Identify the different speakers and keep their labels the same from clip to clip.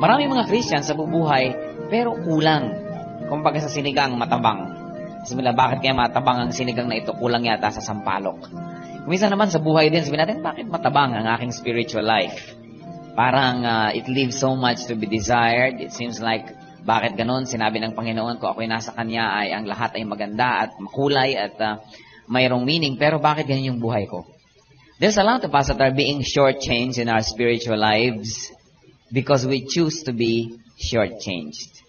Speaker 1: Maraming mga Christian sa bubuhay, pero kulang. Kumbaga sa sinigang, matabang. Sabi nila, bakit kaya matabang ang sinigang na ito? Kulang yata sa sampalok. Kumisa naman sa buhay din, sabi natin, bakit matabang ang aking spiritual life? Parang uh, it leaves so much to be desired. It seems like, bakit ganon? Sinabi ng Panginoon ko, ako'y nasa Kanya ay ang lahat ay maganda at makulay at uh, mayroong meaning. Pero bakit ganyan yung buhay ko? There's a lot of us that are being shortchanged in our spiritual lives because we choose to be shortchanged.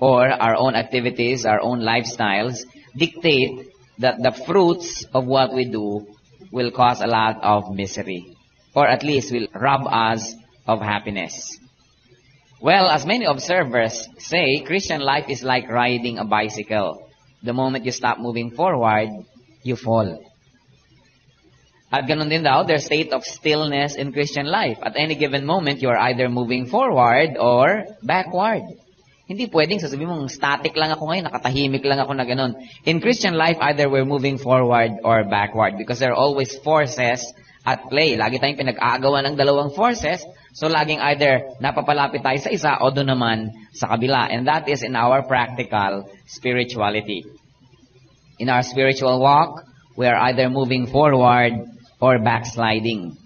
Speaker 1: Or our own activities, our own lifestyles dictate that the fruits of what we do will cause a lot of misery. Or at least will rob us of happiness. Well, as many observers say, Christian life is like riding a bicycle. The moment you stop moving forward, you fall. At ganun din daw, there's state of stillness in Christian life. At any given moment, you are either moving forward or backward. Hindi pwedeng sasabihin mong static lang ako ngayon, nakatahimik lang ako na ganun. In Christian life, either we're moving forward or backward because there are always forces at play. Lagi tayong pinag-aagawa ng dalawang forces, so laging either napapalapit tayo sa isa o doon naman sa kabila. And that is in our practical spirituality. In our spiritual walk, we are either moving forward or backsliding.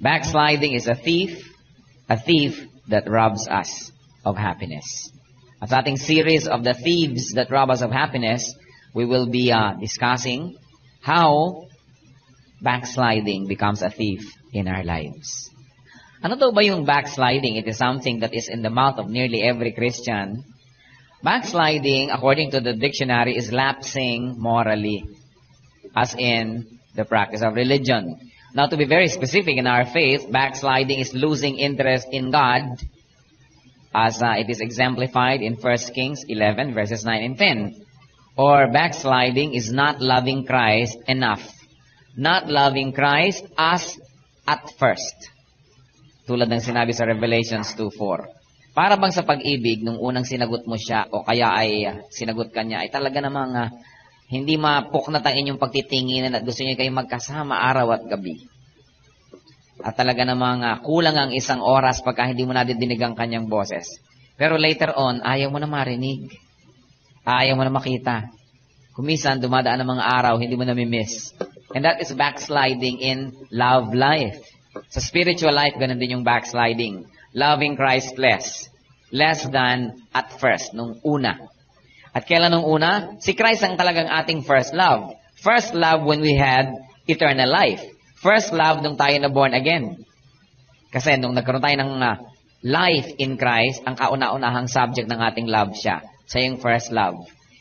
Speaker 1: Backsliding is a thief, a thief that robs us of happiness. Sa ating series of the thieves that rob us of happiness, we will be uh, discussing how backsliding becomes a thief in our lives. Ano daw ba yung backsliding? It is something that is in the mouth of nearly every Christian. Backsliding, according to the dictionary, is lapsing morally, as in the practice of religion. Now, to be very specific in our faith, backsliding is losing interest in God, as uh, it is exemplified in 1 Kings 11, verses 9 and 10. Or backsliding is not loving Christ enough. Not loving Christ as at first. Tulad ng sinabi sa Revelations 2.4. Para bang sa pag-ibig, nung unang sinagot mo siya, o kaya ay uh, sinagot ka niya, ay talaga namang uh, hindi mapuknat ang inyong pagtitinginan at gusto niyo kayo magkasama araw at gabi. At talaga namang uh, kulang ang isang oras pagka hindi mo nadidinig ang kanyang boses. Pero later on, ayaw mo na marinig. Ayaw mo na makita. Kumisan, dumadaan ng mga araw, hindi mo na miss. And that is backsliding in love life. Sa spiritual life, ganun din yung backsliding. Loving Christ less. Less than at first, nung una. At kailan nung una? Si Christ ang talagang ating first love. First love when we had eternal life. First love nung tayo na born again. Kasi nung nagkaroon tayo ng uh, life in Christ, ang kauna-unahang subject ng ating love siya. Siya yung first love.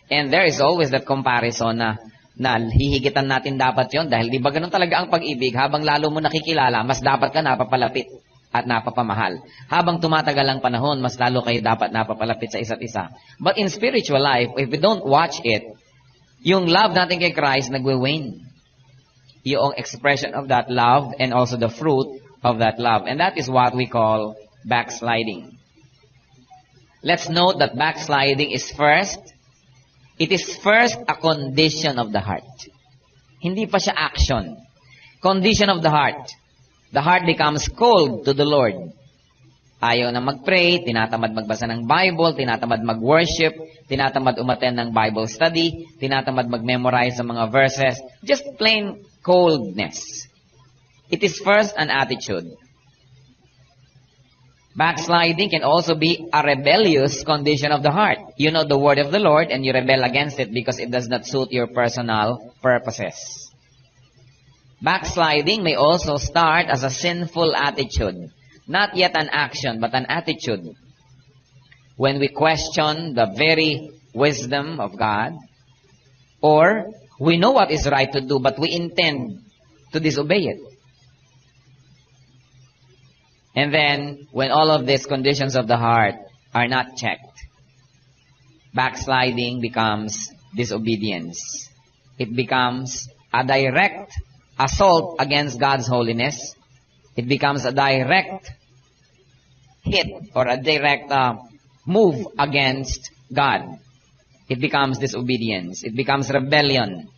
Speaker 1: And there is always that comparison na na hihigitan natin dapat yon dahil di ba ganun talaga ang pag-ibig habang lalo mo nakikilala mas dapat ka napapalapit at napapamahal. Habang tumatagal ang panahon, mas lalo kayo dapat napapalapit sa isa't isa. But in spiritual life, if we don't watch it, yung love natin kay Christ nagwe-wane. Yung expression of that love and also the fruit of that love. And that is what we call backsliding. Let's note that backsliding is first, it is first a condition of the heart. Hindi pa siya action. Condition of the heart the heart becomes cold to the Lord. Ayaw na mag-pray, tinatamad magbasa ng Bible, tinatamad mag-worship, tinatamad umaten ng Bible study, tinatamad mag-memorize ng mga verses. Just plain coldness. It is first an attitude. Backsliding can also be a rebellious condition of the heart. You know the word of the Lord and you rebel against it because it does not suit your personal purposes. Backsliding may also start as a sinful attitude. Not yet an action, but an attitude. When we question the very wisdom of God, or we know what is right to do, but we intend to disobey it. And then, when all of these conditions of the heart are not checked, backsliding becomes disobedience. It becomes a direct assault against God's holiness. It becomes a direct hit or a direct uh, move against God. It becomes disobedience. It becomes rebellion.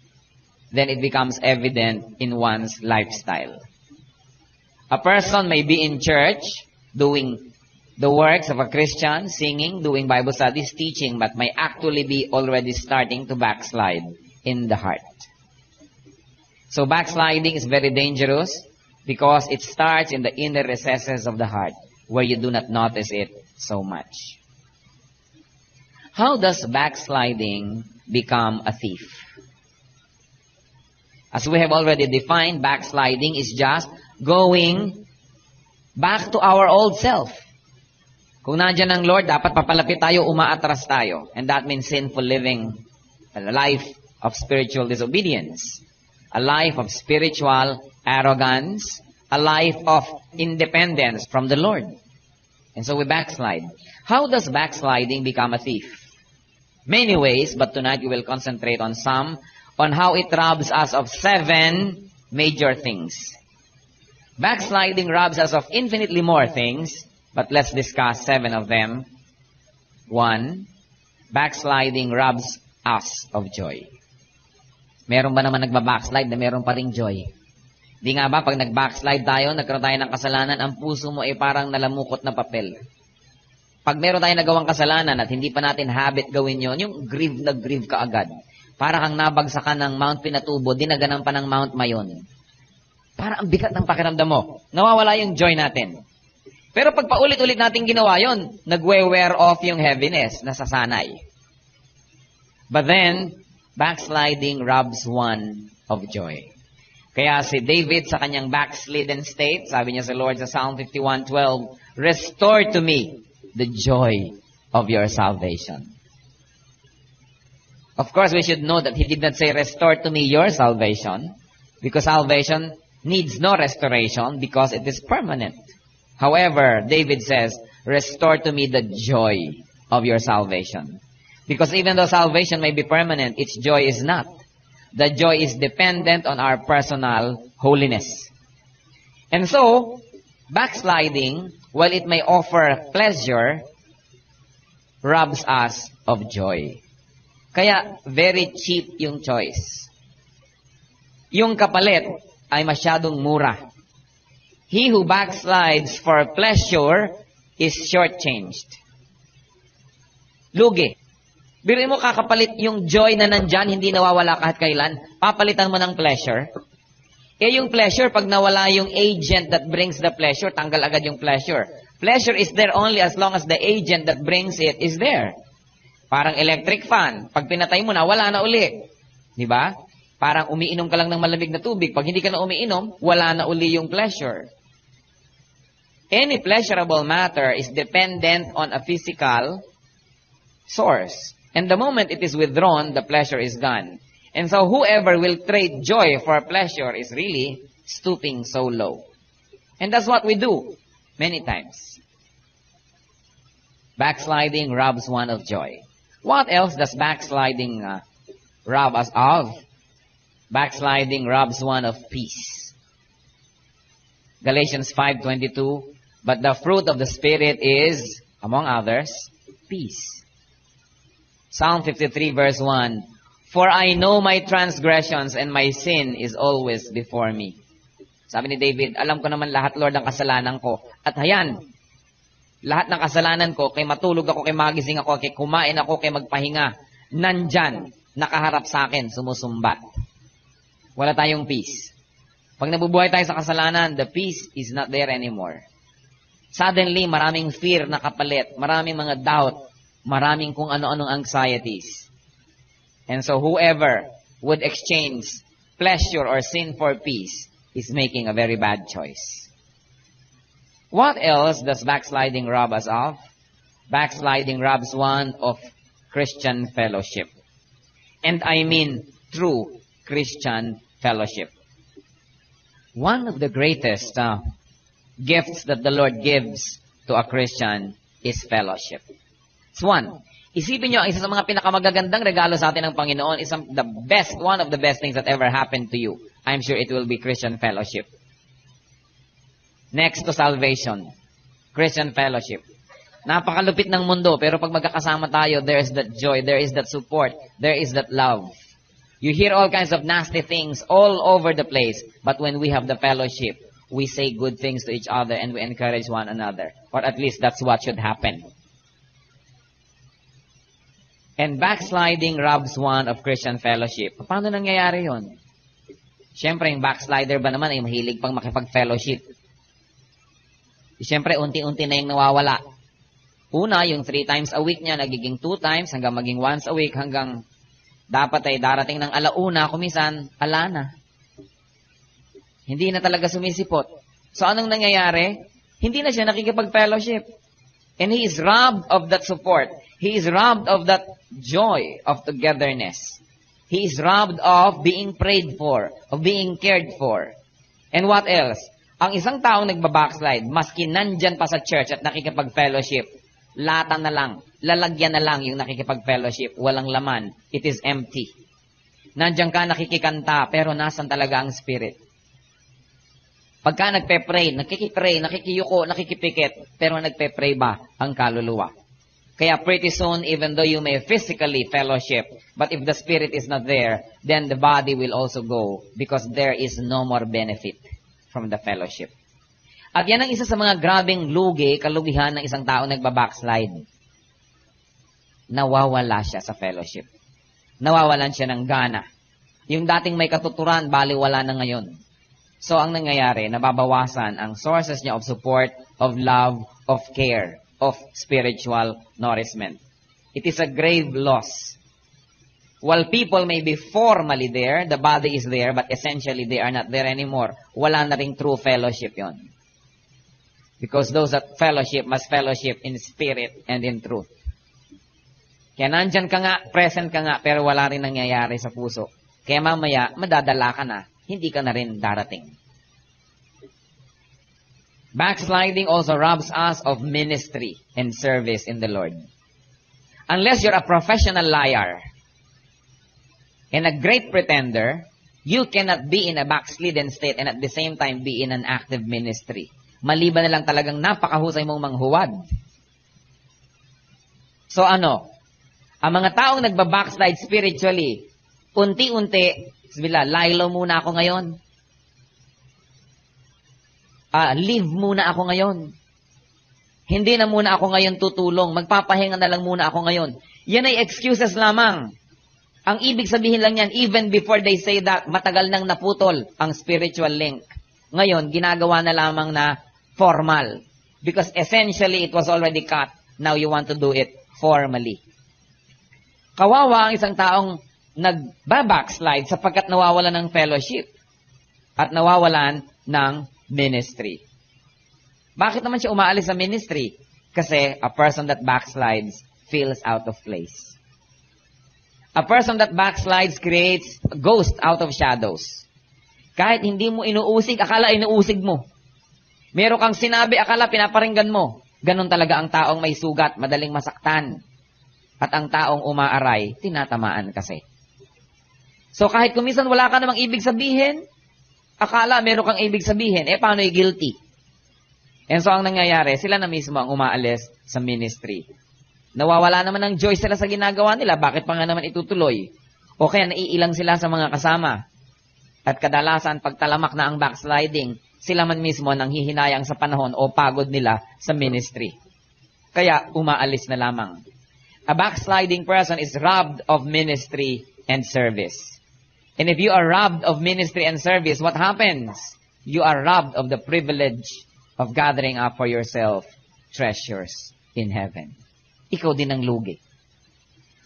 Speaker 1: Then it becomes evident in one's lifestyle. A person may be in church doing the works of a Christian, singing, doing Bible studies, teaching, but may actually be already starting to backslide in the heart. So backsliding is very dangerous because it starts in the inner recesses of the heart where you do not notice it so much. How does backsliding become a thief? As we have already defined, backsliding is just going back to our old self. Kung nandyan ang Lord, dapat papalapit tayo, umaatras tayo. And that means sinful living, a life of spiritual disobedience, a life of spiritual arrogance, a life of independence from the Lord. And so we backslide. How does backsliding become a thief? Many ways, but tonight we will concentrate on some on how it robs us of seven major things. Backsliding robs us of infinitely more things, but let's discuss seven of them. One, backsliding robs us of joy. Meron ba naman nagba-backslide na meron pa ring joy? Di nga ba, pag nag-backslide tayo, nagkaroon tayo ng kasalanan, ang puso mo ay parang nalamukot na papel. Pag meron tayong nagawang kasalanan at hindi pa natin habit gawin yon, yung grieve na grieve ka agad. Para kang nabagsakan ng Mount Pinatubo, dinaganan pa ng Mount Mayon. Para ang bigat ng pakiramdam mo. Nawawala yung joy natin. Pero pag paulit-ulit natin ginawa yon, nagwe-wear off yung heaviness, nasasanay. But then, backsliding robs one of joy. Kaya si David sa kanyang backslidden state, sabi niya sa Lord sa Psalm 51:12, Restore to me the joy of your salvation. Of course, we should know that he did not say, restore to me your salvation, because salvation needs no restoration because it is permanent. However, David says, restore to me the joy of your salvation. Because even though salvation may be permanent, its joy is not. The joy is dependent on our personal holiness. And so, backsliding, while it may offer pleasure, robs us of joy. Kaya, very cheap yung choice. Yung kapalit ay masyadong mura. He who backslides for pleasure is shortchanged. Lugi. Biro mo kakapalit yung joy na nandyan, hindi nawawala kahit kailan. Papalitan mo ng pleasure. Eh yung pleasure, pag nawala yung agent that brings the pleasure, tanggal agad yung pleasure. Pleasure is there only as long as the agent that brings it is there. Parang electric fan. Pag pinatay mo na, wala na uli. Di ba? Parang umiinom ka lang ng malamig na tubig. Pag hindi ka na umiinom, wala na uli yung pleasure. Any pleasurable matter is dependent on a physical source. And the moment it is withdrawn, the pleasure is gone. And so whoever will trade joy for pleasure is really stooping so low. And that's what we do many times. Backsliding robs one of joy. What else does backsliding uh, rob us of? Backsliding robs one of peace. Galatians 5.22, But the fruit of the Spirit is, among others, peace. Psalm 53 verse 1, For I know my transgressions and my sin is always before me. Sabi ni David, alam ko naman lahat, Lord, ang kasalanan ko. At hayan, lahat ng kasalanan ko, kay matulog ako, kay magising ako, kay kumain ako, kay magpahinga, nandyan, nakaharap sa akin, sumusumbat. Wala tayong peace. Pag nabubuhay tayo sa kasalanan, the peace is not there anymore. Suddenly, maraming fear na kapalit, maraming mga doubt, maraming kung ano-anong anxieties. And so whoever would exchange pleasure or sin for peace is making a very bad choice. What else does backsliding rob us of? Backsliding robs one of Christian fellowship. And I mean true Christian fellowship. One of the greatest uh, gifts that the Lord gives to a Christian is fellowship. One. Isipin nyo, isa sa mga pinakamagagandang regalo sa atin ng Panginoon, isang the best, one of the best things that ever happened to you. I'm sure it will be Christian fellowship. Next to salvation, Christian fellowship. Napakalupit ng mundo, pero pag magkakasama tayo, there is that joy, there is that support, there is that love. You hear all kinds of nasty things all over the place, but when we have the fellowship, we say good things to each other and we encourage one another. Or at least that's what should happen. And backsliding robs one of Christian fellowship. Paano nangyayari yon? Siyempre, yung backslider ba naman ay mahilig pang makipag-fellowship. Siyempre, unti-unti na yung nawawala. Una, yung three times a week niya, nagiging two times, hanggang maging once a week, hanggang dapat ay darating ng alauna, kumisan, ala na. Hindi na talaga sumisipot. So, anong nangyayari? Hindi na siya nakikipag-fellowship. And he is robbed of that support. He is robbed of that joy of togetherness. He is robbed of being prayed for, of being cared for. And what else? Ang isang taong nagbabackslide, maski nandyan pa sa church at nakikipag-fellowship, lata na lang, lalagyan na lang yung nakikipag-fellowship, walang laman. It is empty. Nandyan ka nakikikanta, pero nasan talaga ang spirit? Pagka nagpe-pray, nakikipray, nakikiyuko, nakikipikit, pero nagpe-pray ba ang kaluluwa? Kaya pretty soon, even though you may physically fellowship, but if the spirit is not there, then the body will also go because there is no more benefit from the fellowship. At yan ang isa sa mga grabing lugi, kalugihan ng isang tao nagbabackslide. Nawawala siya sa fellowship. Nawawalan siya ng gana. Yung dating may katuturan, bali wala na ngayon. So, ang nangyayari, nababawasan ang sources niya of support, of love, of care, of spiritual nourishment. It is a grave loss. While people may be formally there, the body is there, but essentially they are not there anymore. Wala na ring true fellowship yon. Because those that fellowship must fellowship in spirit and in truth. Kaya nandyan ka nga, present ka nga, pero wala rin nangyayari sa puso. Kaya mamaya, madadala ka na, hindi ka na rin darating. Backsliding also robs us of ministry and service in the Lord. Unless you're a professional liar and a great pretender, you cannot be in a backslidden state and at the same time be in an active ministry. Maliban na lang talagang napakahusay mong manghuwad. So ano? Ang mga taong nagbabackslide spiritually, unti-unti, sabila, laylo muna ako ngayon. Ah, leave muna ako ngayon. Hindi na muna ako ngayon tutulong. Magpapahinga na lang muna ako ngayon. Yan ay excuses lamang. Ang ibig sabihin lang yan, even before they say that, matagal nang naputol ang spiritual link. Ngayon, ginagawa na lamang na formal. Because essentially, it was already cut. Now you want to do it formally. Kawawa ang isang taong nagbabackslide sapagkat nawawalan ng fellowship at nawawalan ng ministry. Bakit naman siya umaalis sa ministry? Kasi a person that backslides feels out of place. A person that backslides creates a ghost out of shadows. Kahit hindi mo inuusig, akala inuusig mo. Meron kang sinabi, akala pinaparinggan mo. Ganon talaga ang taong may sugat, madaling masaktan. At ang taong umaaray, tinatamaan kasi. So kahit kumisan wala ka namang ibig sabihin, akala meron kang ibig sabihin, eh paano yung guilty? And so ang nangyayari, sila na mismo ang umaalis sa ministry. Nawawala naman ng joy sila sa ginagawa nila, bakit pa nga naman itutuloy? O kaya naiilang sila sa mga kasama. At kadalasan, pagtalamak na ang backsliding, sila man mismo nang hihinayang sa panahon o pagod nila sa ministry. Kaya umaalis na lamang. A backsliding person is robbed of ministry and service. And if you are robbed of ministry and service, what happens? You are robbed of the privilege of gathering up for yourself treasures in heaven. Ikaw din ang lugi.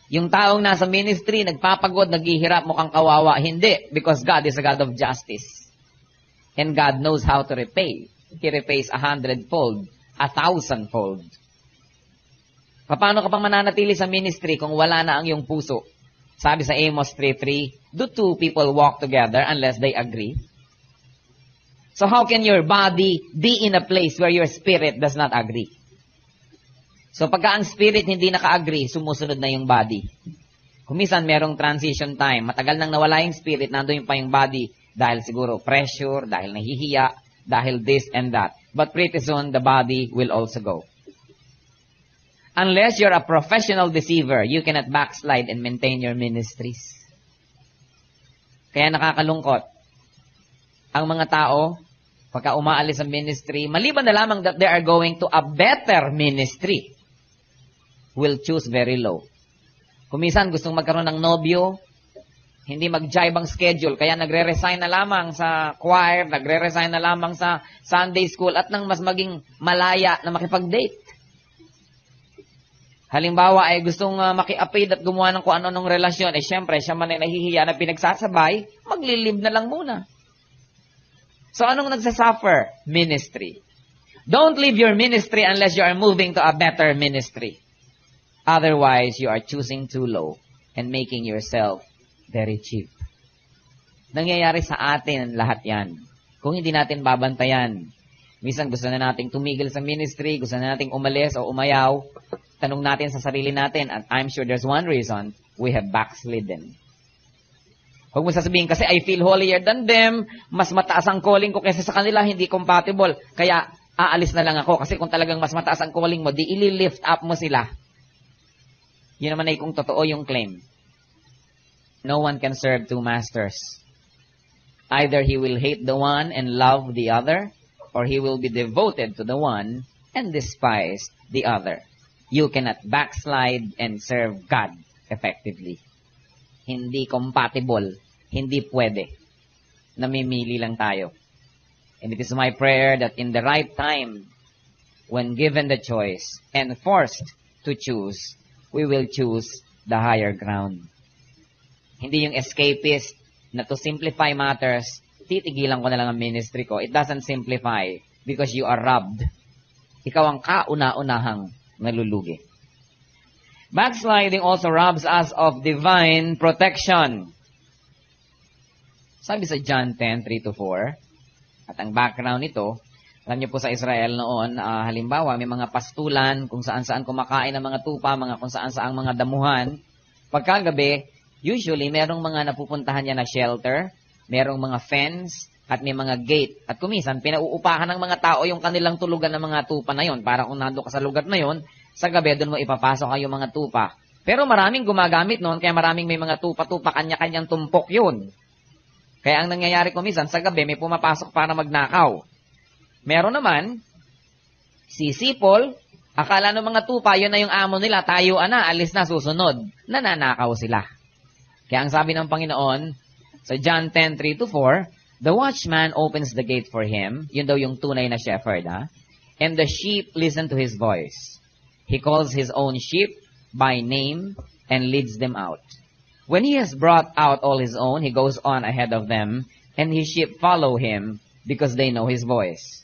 Speaker 1: Yung taong nasa ministry, nagpapagod, naghihirap, mukhang kawawa. Hindi, because God is a God of justice. And God knows how to repay. He repays a hundredfold, a thousandfold. Paano ka pang mananatili sa ministry kung wala na ang iyong puso? Sabi sa Amos 3.3, Do two people walk together unless they agree? So how can your body be in a place where your spirit does not agree? So pagka ang spirit hindi naka-agree, sumusunod na yung body. Kumisan merong transition time, matagal nang nawala yung spirit, nandoon pa yung body dahil siguro pressure, dahil nahihiya, dahil this and that. But pretty soon, the body will also go. Unless you're a professional deceiver, you cannot backslide and maintain your ministries. Kaya nakakalungkot. Ang mga tao, pagka umaalis sa ministry, maliban na lamang that they are going to a better ministry, will choose very low. Kumisan gustong magkaroon ng nobyo, hindi mag-jive ang schedule, kaya nagre-resign na lamang sa choir, nagre-resign na lamang sa Sunday school, at nang mas maging malaya na makipag-date. Halimbawa ay gustong uh, maki-apid at gumawa ng kung ano-anong relasyon, eh syempre, siya man ay nahihiya na pinagsasabay, maglilib na lang muna. So anong nagsasuffer? Ministry. Don't leave your ministry unless you are moving to a better ministry. Otherwise, you are choosing too low and making yourself very cheap. Nangyayari sa atin lahat yan. Kung hindi natin babantayan, minsan gusto na nating tumigil sa ministry, gusto na nating umalis o umayaw, tanong natin sa sarili natin, and I'm sure there's one reason, we have backslidden. Huwag mo sasabihin, kasi I feel holier than them, mas mataas ang calling ko kaysa sa kanila, hindi compatible. Kaya, aalis na lang ako. Kasi kung talagang mas mataas ang calling mo, di ili-lift up mo sila. Yun naman ay kung totoo yung claim. No one can serve two masters. Either he will hate the one and love the other, or he will be devoted to the one and despise the other. You cannot backslide and serve God effectively. Hindi compatible hindi pwede. Namimili lang tayo. And it is my prayer that in the right time, when given the choice and forced to choose, we will choose the higher ground. Hindi yung escapist na to simplify matters, titigilan ko na lang ang ministry ko. It doesn't simplify because you are robbed. Ikaw ang kauna-unahang nalulugi. Backsliding also robs us of divine protection. Sabi sa John 10, 3 to 4, at ang background nito, alam niyo po sa Israel noon, uh, halimbawa, may mga pastulan, kung saan-saan kumakain ng mga tupa, mga kung saan-saan mga damuhan. Pagkagabi, usually, merong mga napupuntahan niya na shelter, merong mga fence, at may mga gate. At kumisan, pinauupahan ng mga tao yung kanilang tulugan ng mga tupa na yon para kung nando ka sa lugar na yon, sa gabi doon mo ipapasok kayo mga tupa. Pero maraming gumagamit noon, kaya maraming may mga tupa-tupa, kanya-kanyang tumpok yun. Kaya ang nangyayari ko minsan, sa gabi may pumapasok para magnakaw. Meron naman, sisipol, akala ng mga tupa, yun na yung amo nila, tayo ana, alis na, susunod. Nananakaw sila. Kaya ang sabi ng Panginoon, sa John 10:3 to 4, The watchman opens the gate for him, yun daw yung tunay na shepherd, ha? And the sheep listen to his voice. He calls his own sheep by name and leads them out. When he has brought out all his own, he goes on ahead of them, and his sheep follow him because they know his voice.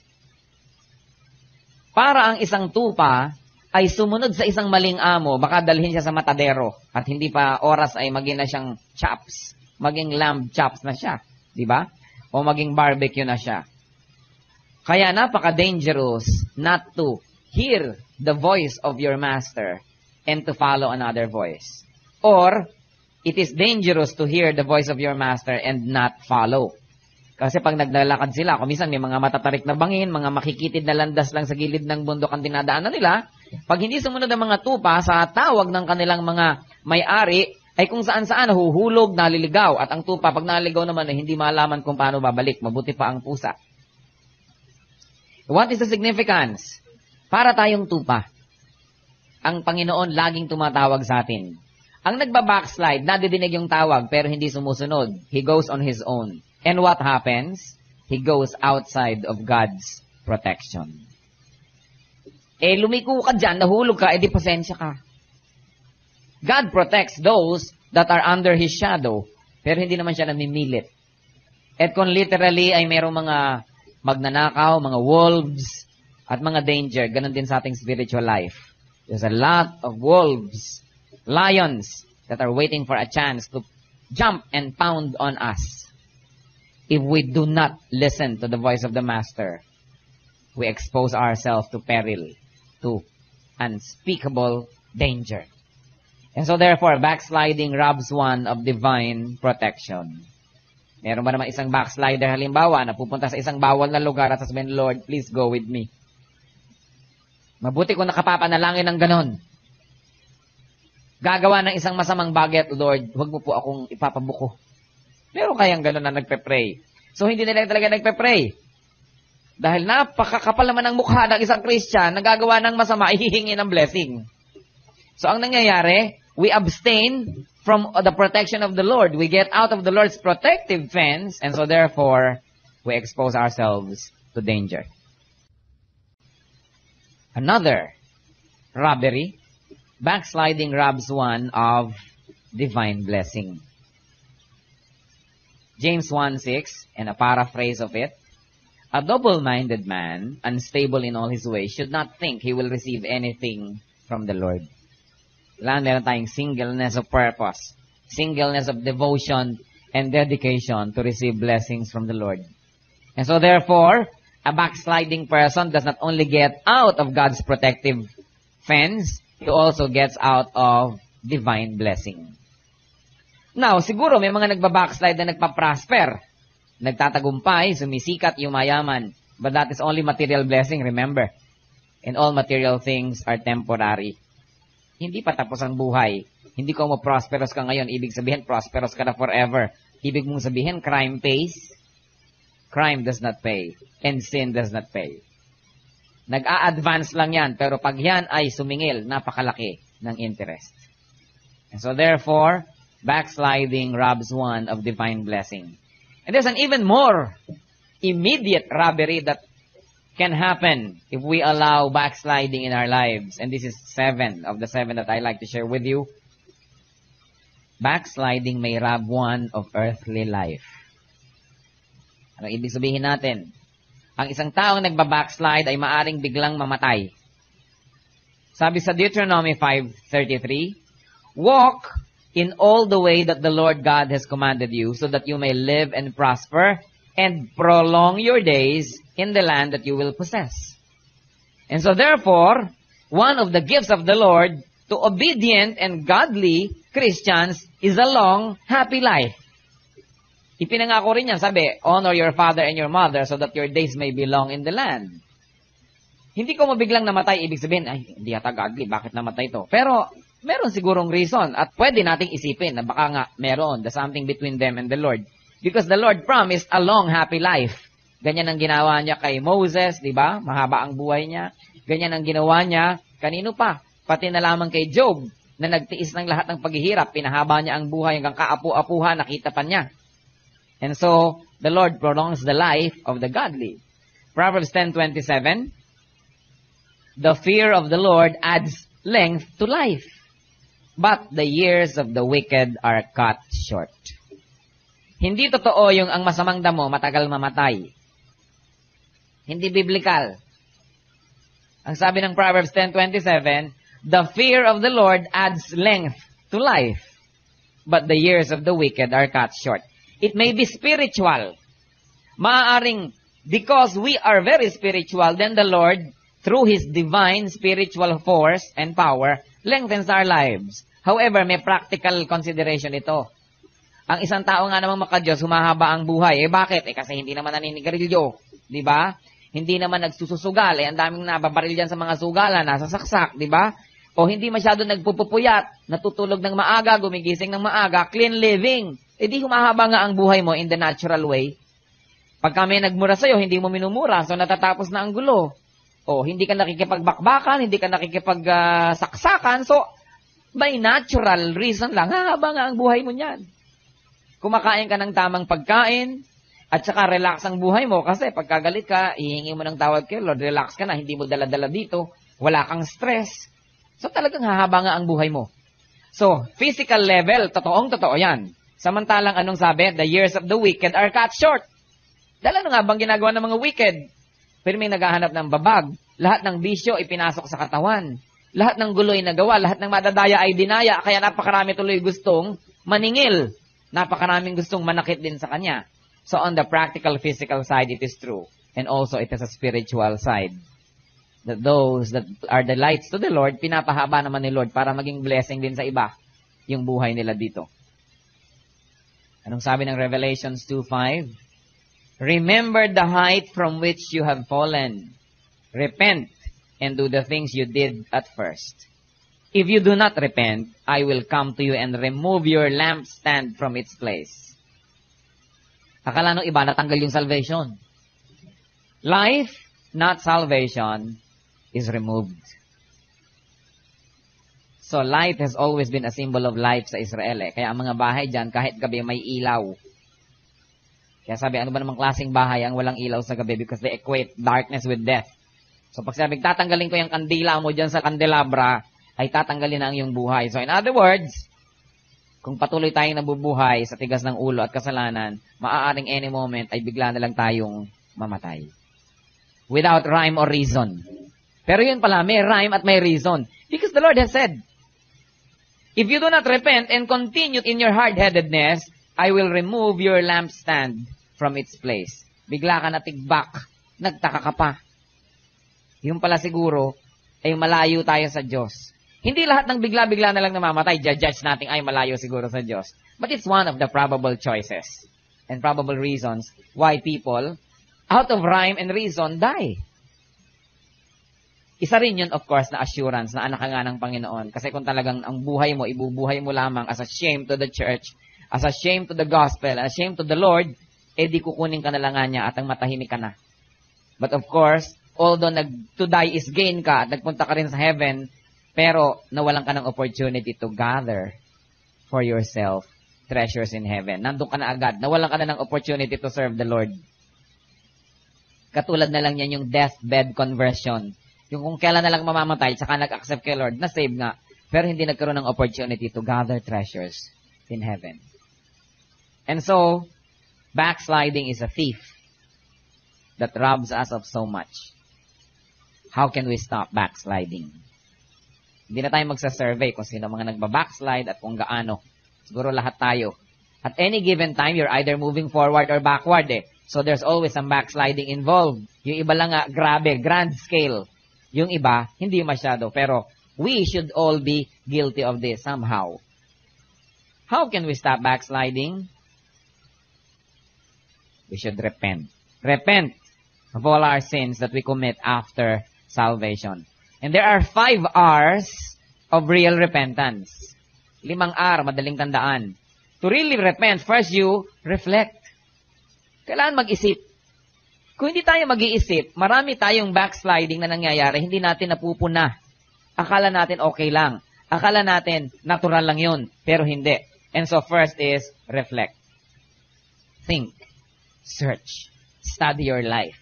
Speaker 1: Para ang isang tupa ay sumunod sa isang maling amo, baka dalhin siya sa matadero at hindi pa oras ay maging na siyang chops, maging lamb chops na siya, di ba? O maging barbecue na siya. Kaya napaka-dangerous not to hear the voice of your master and to follow another voice. Or it is dangerous to hear the voice of your master and not follow. Kasi pag naglalakad sila, kumisan may mga matatarik na bangin, mga makikitid na landas lang sa gilid ng bundok ang dinadaanan nila, pag hindi sumunod ang mga tupa sa tawag ng kanilang mga may-ari, ay kung saan-saan nahuhulog, naliligaw. At ang tupa, pag naliligaw naman, ay hindi malaman kung paano babalik. Mabuti pa ang pusa. What is the significance? Para tayong tupa. Ang Panginoon laging tumatawag sa atin. Ang nagba-backslide, nadidinig yung tawag pero hindi sumusunod. He goes on his own. And what happens? He goes outside of God's protection. Eh, lumiko ka dyan, nahulog ka, edi eh, pasensya ka. God protects those that are under His shadow, pero hindi naman siya namimilit. At kung literally ay mayroong mga magnanakaw, mga wolves, at mga danger, ganun din sa ating spiritual life. There's a lot of wolves lions that are waiting for a chance to jump and pound on us. If we do not listen to the voice of the Master, we expose ourselves to peril, to unspeakable danger. And so therefore, backsliding robs one of divine protection. Meron ba naman isang backslider halimbawa na pupunta sa isang bawal na lugar at sasabihin, Lord, please go with me. Mabuti kung nakapapanalangin ng ganon gagawa ng isang masamang bagay at Lord, huwag mo po akong ipapabuko. Meron kayang gano'n na nagpe-pray. So, hindi nila talaga nagpe-pray. Dahil napakakapal naman ang mukha ng isang Christian, nagagawa ng masama, ihihingi ng blessing. So ang nangyayari, we abstain from the protection of the Lord. We get out of the Lord's protective fence, and so therefore, we expose ourselves to danger. Another robbery, backsliding robs one of divine blessing. James 1:6, and a paraphrase of it, a double-minded man, unstable in all his ways, should not think he will receive anything from the Lord. Kailangan meron tayong singleness of purpose, singleness of devotion and dedication to receive blessings from the Lord. And so therefore, a backsliding person does not only get out of God's protective fence, he also gets out of divine blessing. Now, siguro may mga nagbabackslide na nagpa-prosper. Nagtatagumpay, sumisikat, yumayaman. But that is only material blessing, remember. And all material things are temporary. Hindi pa tapos ang buhay. Hindi ko mo prosperous ka ngayon, ibig sabihin prosperous ka na forever. Ibig mong sabihin, crime pays. Crime does not pay. And sin does not pay. Nag-a-advance lang yan, pero pag yan ay sumingil, napakalaki ng interest. And so therefore, backsliding robs one of divine blessing. And there's an even more immediate robbery that can happen if we allow backsliding in our lives. And this is seven of the seven that I like to share with you. Backsliding may rob one of earthly life. Ano ibig sabihin natin? Ang isang taong nagbabackslide ay maaring biglang mamatay. Sabi sa Deuteronomy 5.33, Walk in all the way that the Lord God has commanded you, so that you may live and prosper, and prolong your days in the land that you will possess. And so therefore, one of the gifts of the Lord to obedient and godly Christians is a long, happy life. Ipinangako rin yan, sabi, honor your father and your mother so that your days may be long in the land. Hindi ko mabiglang namatay, ibig sabihin, ay, hindi yata godly, bakit namatay to? Pero, meron sigurong reason at pwede nating isipin na baka nga meron, the something between them and the Lord. Because the Lord promised a long, happy life. Ganyan ang ginawa niya kay Moses, di ba? Mahaba ang buhay niya. Ganyan ang ginawa niya, kanino pa? Pati na lamang kay Job, na nagtiis ng lahat ng paghihirap, pinahaba niya ang buhay hanggang kaapu-apuha, nakita pa niya. And so, the Lord prolongs the life of the godly. Proverbs 10.27, The fear of the Lord adds length to life, but the years of the wicked are cut short. Hindi totoo yung ang masamang damo matagal mamatay. Hindi biblical. Ang sabi ng Proverbs 10.27, The fear of the Lord adds length to life, but the years of the wicked are cut short. It may be spiritual. Maaaring, because we are very spiritual, then the Lord, through His divine spiritual force and power, lengthens our lives. However, may practical consideration ito. Ang isang tao nga namang makadiyos, humahaba ang buhay. Eh bakit? Eh kasi hindi naman naninigarilyo. Di ba? Hindi naman nagsususugal. Eh ang daming nababaril dyan sa mga sugalan, nasa saksak. Di ba? O hindi masyado nagpupupuyat, natutulog ng maaga, gumigising ng maaga, clean living. Eh di humahaba nga ang buhay mo in the natural way. Pag kami nagmura sa'yo, hindi mo minumura, so natatapos na ang gulo. O hindi ka nakikipagbakbakan, hindi ka nakikipagsaksakan, so by natural reason lang, hahaba nga ang buhay mo niyan. Kumakain ka ng tamang pagkain, at saka relax ang buhay mo kasi pagkagalit ka, hihingi mo ng tawad kay Lord, relax ka na, hindi mo dala-dala dito, wala kang stress. So talagang hahaba nga ang buhay mo. So, physical level, totoong totoo yan. Samantalang anong sabi? The years of the wicked are cut short. Dala na nga bang ginagawa ng mga wicked? Pero may naghahanap ng babag. Lahat ng bisyo ipinasok sa katawan. Lahat ng gulo ay nagawa. Lahat ng madadaya ay dinaya. Kaya napakarami tuloy gustong maningil. Napakaraming gustong manakit din sa kanya. So on the practical physical side, it is true. And also it has a spiritual side. That those that are the lights to the Lord, pinapahaba naman ni Lord para maging blessing din sa iba yung buhay nila dito. Anong sabi ng Revelations 2.5? Remember the height from which you have fallen. Repent and do the things you did at first. If you do not repent, I will come to you and remove your lampstand from its place. Akala nung iba, natanggal yung salvation. Life, not salvation, is removed. So light has always been a symbol of life sa Israel eh. Kaya ang mga bahay dyan, kahit gabi may ilaw. Kaya sabi, ano ba namang klaseng bahay ang walang ilaw sa gabi? Because they equate darkness with death. So pag sabi, tatanggalin ko yung kandila mo dyan sa kandelabra, ay tatanggalin na ang iyong buhay. So in other words, kung patuloy tayong nabubuhay sa tigas ng ulo at kasalanan, maaaring any moment ay bigla na lang tayong mamatay. Without rhyme or reason. Pero yun pala, may rhyme at may reason. Because the Lord has said, If you do not repent and continue in your hard-headedness, I will remove your lampstand from its place. Bigla ka natigbak, nagtaka ka pa. Yung pala siguro, ay malayo tayo sa Diyos. Hindi lahat ng bigla-bigla na lang namamatay, judge natin ay malayo siguro sa Diyos. But it's one of the probable choices and probable reasons why people, out of rhyme and reason, die. Isa rin yun, of course, na assurance na anak ka nga ng Panginoon. Kasi kung talagang ang buhay mo, ibubuhay mo lamang as a shame to the church, as a shame to the gospel, as a shame to the Lord, eh kukunin ka na lang niya at ang matahimik ka na. But of course, although nag, to die is gain ka at nagpunta ka rin sa heaven, pero nawalan ka ng opportunity to gather for yourself treasures in heaven. Nandun ka na agad. Nawalan ka na ng opportunity to serve the Lord. Katulad na lang yan yung deathbed conversion yung kung kailan na lang mamamatay, tsaka nag-accept kay Lord, na-save nga, pero hindi nagkaroon ng opportunity to gather treasures in heaven. And so, backsliding is a thief that robs us of so much. How can we stop backsliding? Hindi na tayo magsa-survey kung sino mga nagba-backslide at kung gaano. Siguro lahat tayo. At any given time, you're either moving forward or backward eh. So there's always some backsliding involved. Yung iba lang nga, grabe, grand scale. Yung iba, hindi masyado. Pero we should all be guilty of this somehow. How can we stop backsliding? We should repent. Repent of all our sins that we commit after salvation. And there are five R's of real repentance. Limang R, madaling tandaan. To really repent, first you reflect. Kailangan mag-isip. Kung hindi tayo mag-iisip, marami tayong backsliding na nangyayari, hindi natin napupuna. Akala natin okay lang. Akala natin natural lang yun, pero hindi. And so first is reflect. Think. Search. Study your life.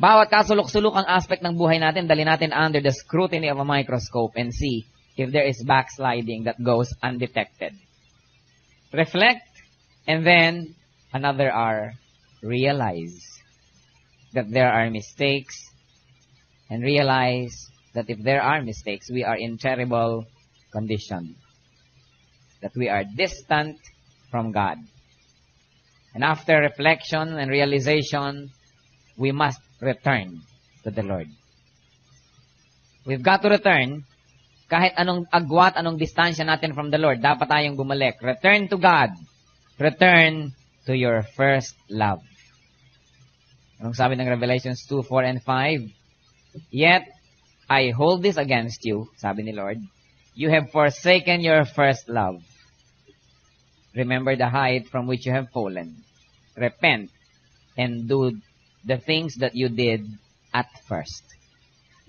Speaker 1: Bawat kasulok-sulok ang aspect ng buhay natin, dali natin under the scrutiny of a microscope and see if there is backsliding that goes undetected. Reflect, and then another R, realize that there are mistakes and realize that if there are mistakes, we are in terrible condition. That we are distant from God. And after reflection and realization, we must return to the Lord. We've got to return kahit anong agwat, anong distansya natin from the Lord, dapat tayong bumalik. Return to God. Return to your first love. Anong sabi ng Revelations 2, 4, and 5? Yet, I hold this against you, sabi ni Lord. You have forsaken your first love. Remember the height from which you have fallen. Repent and do the things that you did at first.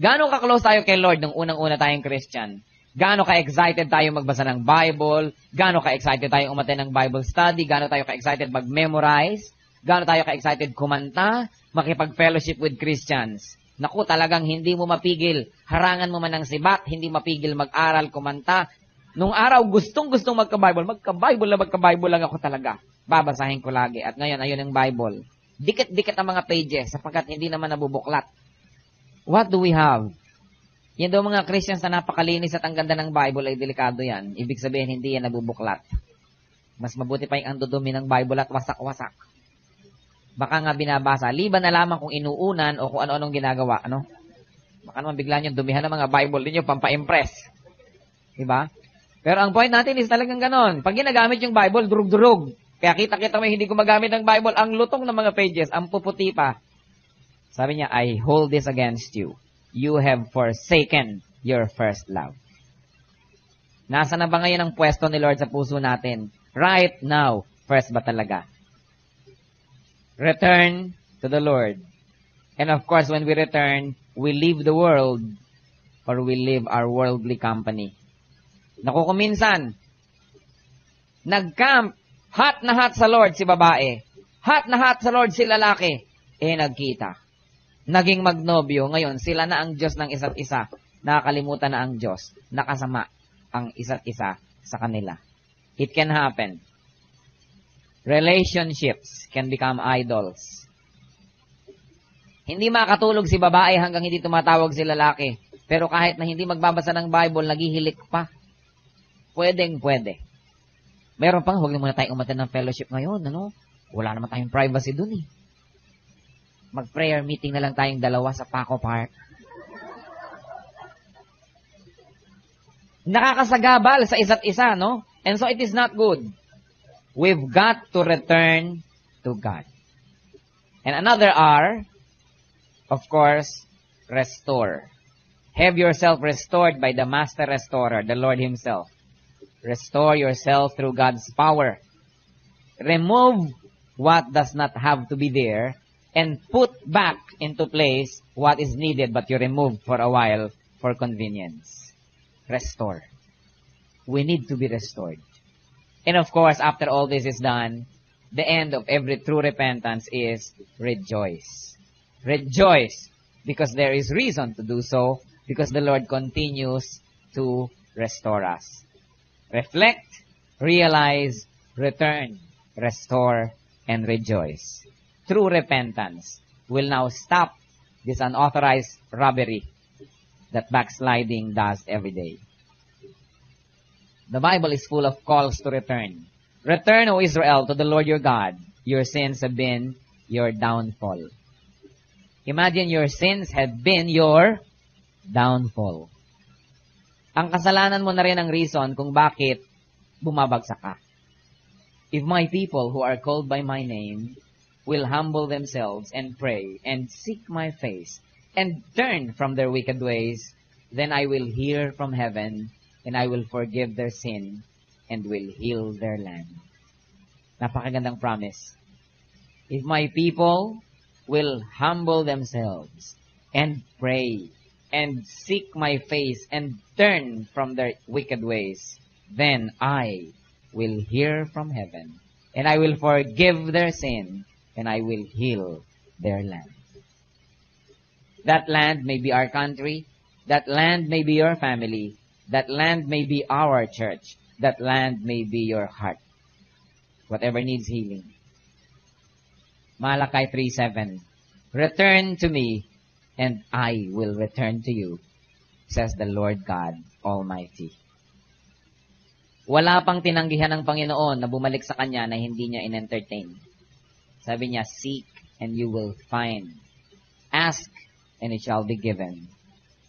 Speaker 1: Gaano ka-close tayo kay Lord nung unang-una tayong Christian? Gaano ka-excited tayo magbasa ng Bible? Gaano ka-excited tayo umaten ng Bible study? Gaano tayo ka-excited mag-memorize? Gaano tayo ka-excited kumanta? makipag-fellowship with Christians. Naku, talagang hindi mo mapigil. Harangan mo man ng sibat, hindi mapigil mag-aral, kumanta. Nung araw, gustong-gustong magka-Bible. Magka-Bible na magka-Bible lang ako talaga. Babasahin ko lagi. At ngayon, ayun ang Bible. Dikit-dikit ang mga pages sapagkat hindi naman nabubuklat. What do we have? Yan daw mga Christians na napakalinis at ang ganda ng Bible ay delikado yan. Ibig sabihin, hindi yan nabubuklat. Mas mabuti pa yung andudumi ng Bible at wasak-wasak. Baka nga binabasa. Liban na lamang kung inuunan o kung ano-anong ginagawa. Ano? Baka naman bigla nyo dumihan ng mga Bible ninyo pampa-impress. Diba? Pero ang point natin is talagang ganon. Pag ginagamit yung Bible, durug-durug. Kaya kita-kita mo hindi gumagamit ng Bible, ang lutong ng mga pages, ang puputi pa. Sabi niya, I hold this against you. You have forsaken your first love. Nasa na ba ngayon ang pwesto ni Lord sa puso natin? Right now, first ba talaga? Return to the Lord. And of course, when we return, we leave the world or we leave our worldly company. Naku, kuminsan, nag-camp, hot na hot sa Lord si babae, hot na hot sa Lord si lalaki, eh nagkita. Naging magnobyo, ngayon sila na ang Diyos ng isa't isa, nakakalimutan na ang Diyos, nakasama ang isa't isa sa kanila. It can happen. Relationships can become idols. Hindi makatulog si babae hanggang hindi tumatawag si lalaki. Pero kahit na hindi magbabasa ng Bible, nagihilik pa. Pwedeng pwede. Meron pang, huwag na muna tayong umaten ng fellowship ngayon, ano? Wala naman tayong privacy dun eh. Mag-prayer meeting na lang tayong dalawa sa Paco Park. Nakakasagabal sa isa't isa, no? And so it is not good. We've got to return to God. And another R, of course, restore. Have yourself restored by the Master Restorer, the Lord Himself. Restore yourself through God's power. Remove what does not have to be there and put back into place what is needed but you removed for a while for convenience. Restore. We need to be restored. And of course, after all this is done, the end of every true repentance is rejoice. Rejoice because there is reason to do so because the Lord continues to restore us. Reflect, realize, return, restore, and rejoice. True repentance will now stop this unauthorized robbery that backsliding does every day. The Bible is full of calls to return. Return, O Israel, to the Lord your God. Your sins have been your downfall. Imagine your sins have been your downfall. Ang kasalanan mo na rin ang reason kung bakit bumabagsak ka. If my people who are called by my name will humble themselves and pray and seek my face and turn from their wicked ways, then I will hear from heaven and I will forgive their sin and will heal their land. Napakagandang promise. If my people will humble themselves and pray and seek my face and turn from their wicked ways, then I will hear from heaven and I will forgive their sin and I will heal their land. That land may be our country. That land may be your family. That land may be our church. That land may be your heart. Whatever needs healing. Malachi 3.7 Return to me, and I will return to you, says the Lord God Almighty. Wala pang tinanggihan ng Panginoon na bumalik sa Kanya na hindi niya in-entertain. Sabi niya, seek and you will find. Ask and it shall be given.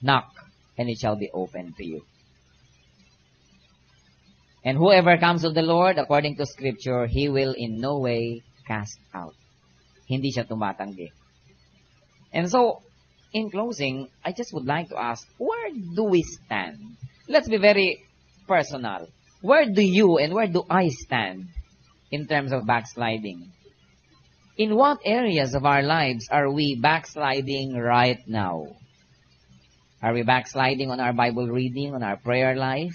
Speaker 1: Knock and it shall be opened to you. And whoever comes to the Lord, according to Scripture, He will in no way cast out. Hindi siya tumatanggi. And so, in closing, I just would like to ask, where do we stand? Let's be very personal. Where do you and where do I stand in terms of backsliding? In what areas of our lives are we backsliding right now? Are we backsliding on our Bible reading, on our prayer life?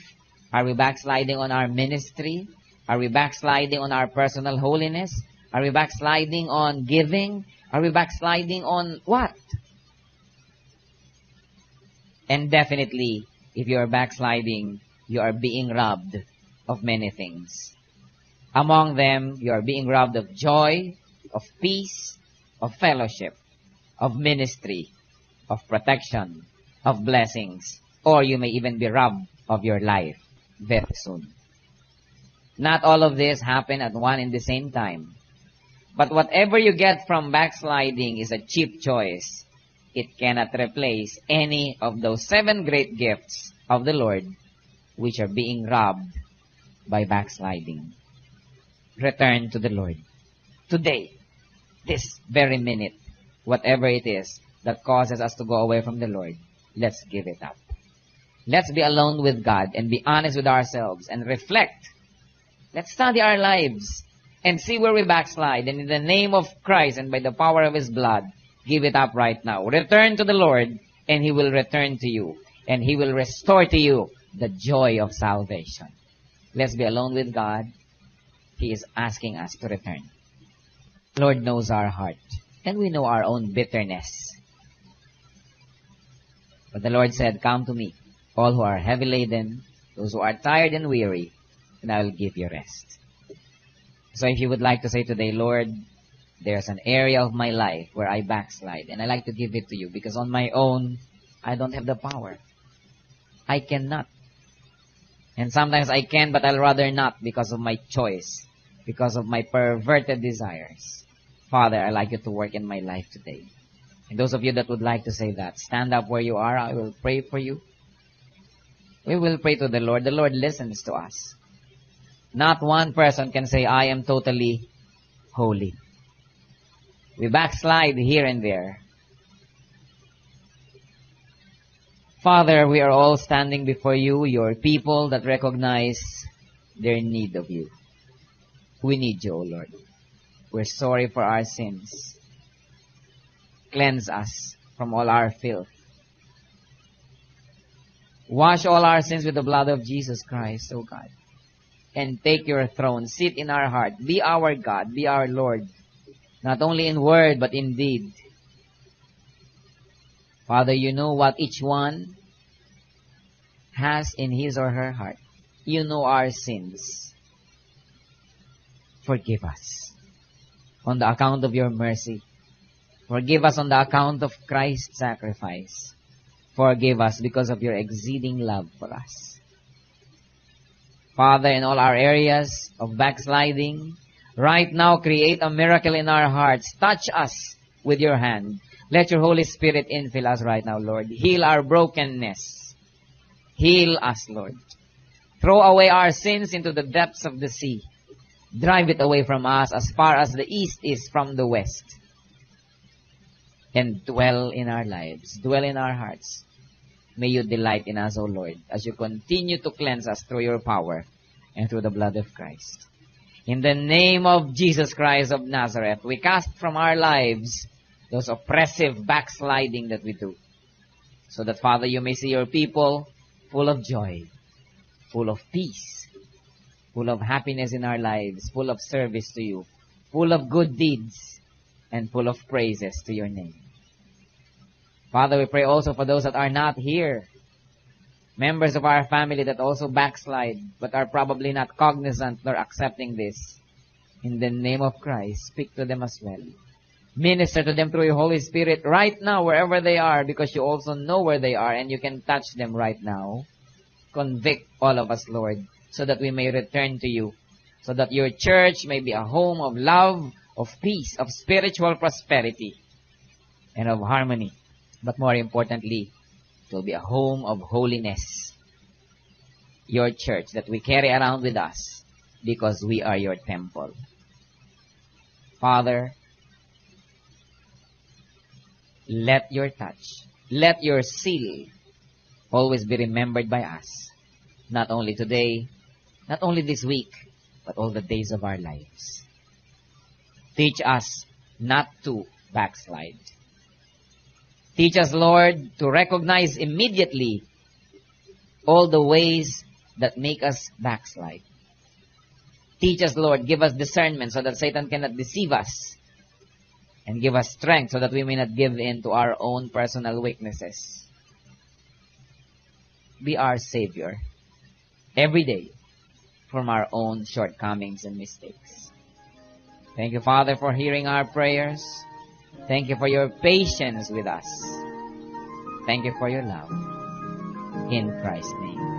Speaker 1: Are we backsliding on our ministry? Are we backsliding on our personal holiness? Are we backsliding on giving? Are we backsliding on what? And definitely, if you are backsliding, you are being robbed of many things. Among them, you are being robbed of joy, of peace, of fellowship, of ministry, of protection, of blessings, or you may even be robbed of your life very soon. Not all of this happen at one and the same time. But whatever you get from backsliding is a cheap choice. It cannot replace any of those seven great gifts of the Lord which are being robbed by backsliding. Return to the Lord. Today, this very minute, whatever it is that causes us to go away from the Lord, let's give it up. Let's be alone with God and be honest with ourselves and reflect. Let's study our lives and see where we backslide. And in the name of Christ and by the power of His blood, Give it up right now. Return to the Lord, and He will return to you. And He will restore to you the joy of salvation. Let's be alone with God. He is asking us to return. Lord knows our heart, and we know our own bitterness. But the Lord said, Come to me, all who are heavy laden, those who are tired and weary, and I will give you rest. So if you would like to say today, Lord, there's an area of my life where I backslide, and I like to give it to you because on my own, I don't have the power. I cannot. And sometimes I can, but I'll rather not because of my choice, because of my perverted desires. Father, I like you to work in my life today. And those of you that would like to say that, stand up where you are. I will pray for you. We will pray to the Lord. The Lord listens to us. Not one person can say, I am totally holy. We backslide here and there. Father, we are all standing before you, your people that recognize their need of you. We need you, O Lord. We're sorry for our sins. Cleanse us from all our filth. Wash all our sins with the blood of Jesus Christ, O God. And take your throne. Sit in our heart. Be our God. Be our Lord. Not only in word, but in deed. Father, you know what each one has in his or her heart. You know our sins. Forgive us on the account of your mercy. Forgive us on the account of Christ's sacrifice. Forgive us because of your exceeding love for us. Father, in all our areas of backsliding, right now create a miracle in our hearts. Touch us with your hand. Let your Holy Spirit infill us right now, Lord. Heal our brokenness. Heal us, Lord. Throw away our sins into the depths of the sea. Drive it away from us as far as the east is from the west. And dwell in our lives. Dwell in our hearts. May you delight in us, O Lord, as you continue to cleanse us through your power and through the blood of Christ. In the name of Jesus Christ of Nazareth, we cast from our lives those oppressive backsliding that we do. So that, Father, you may see your people full of joy, full of peace, full of happiness in our lives, full of service to you, full of good deeds, and full of praises to your name. Father, we pray also for those that are not here, members of our family that also backslide, but are probably not cognizant nor accepting this. In the name of Christ, speak to them as well. Minister to them through your Holy Spirit right now, wherever they are, because you also know where they are and you can touch them right now. Convict all of us, Lord, so that we may return to you, so that your church may be a home of love, of peace, of spiritual prosperity, and of harmony. But more importantly, it will be a home of holiness. Your church that we carry around with us because we are your temple. Father, let your touch, let your seal always be remembered by us. Not only today, not only this week, but all the days of our lives. Teach us not to backslide. Teach us, Lord, to recognize immediately all the ways that make us backslide. Teach us, Lord, give us discernment so that Satan cannot deceive us and give us strength so that we may not give in to our own personal weaknesses. Be our Savior every day from our own shortcomings and mistakes. Thank you, Father, for hearing our prayers. Thank you for your patience with us. Thank you for your love. In Christ's name.